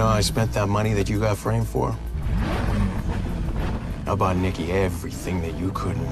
know how I spent that money that you got framed for? I bought Nikki everything that you couldn't.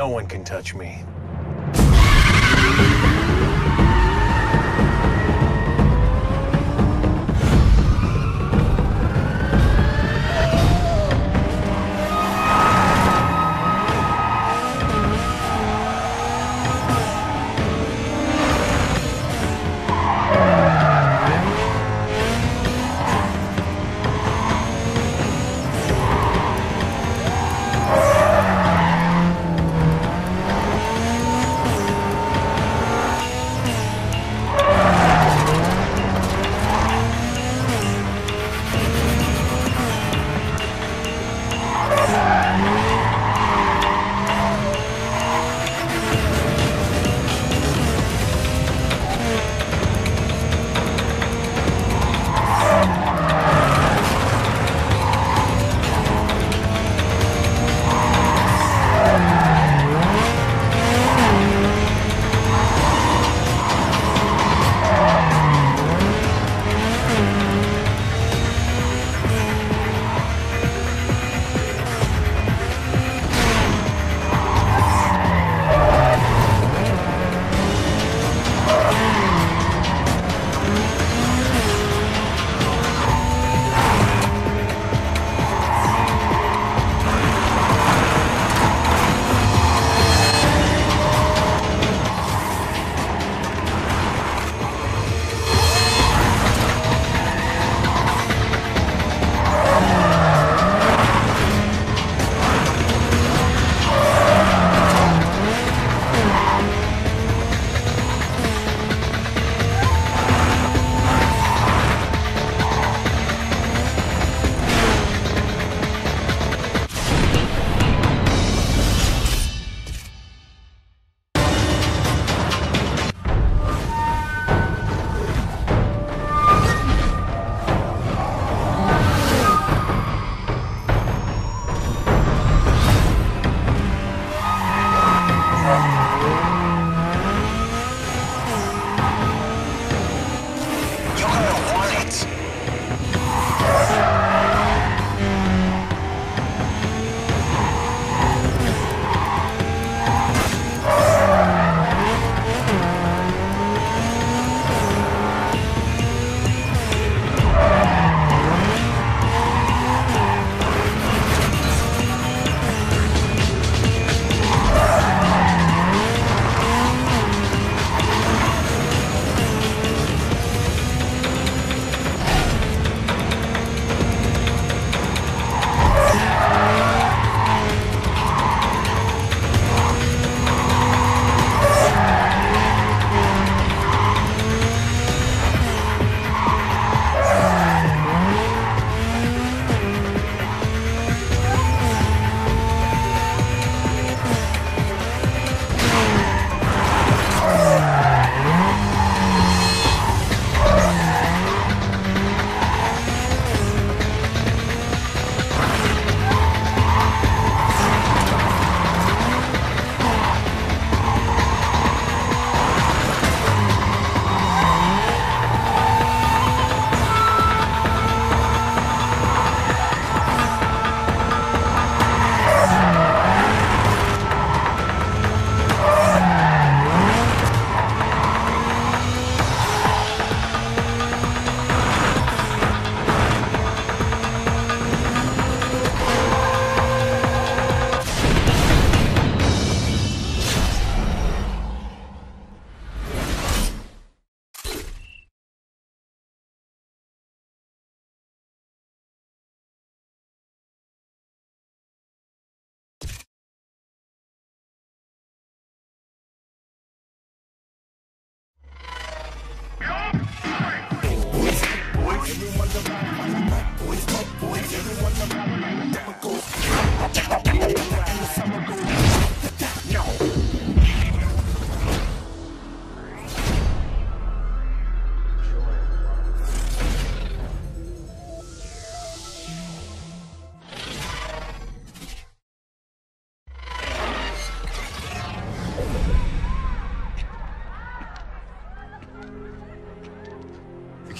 No one can touch me.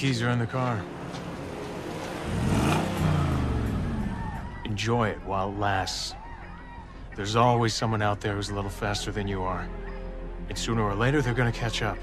Keys are in the car. Enjoy it while it lasts. There's always someone out there who's a little faster than you are. And sooner or later, they're gonna catch up.